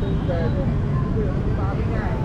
sỏi lên trên về trên đường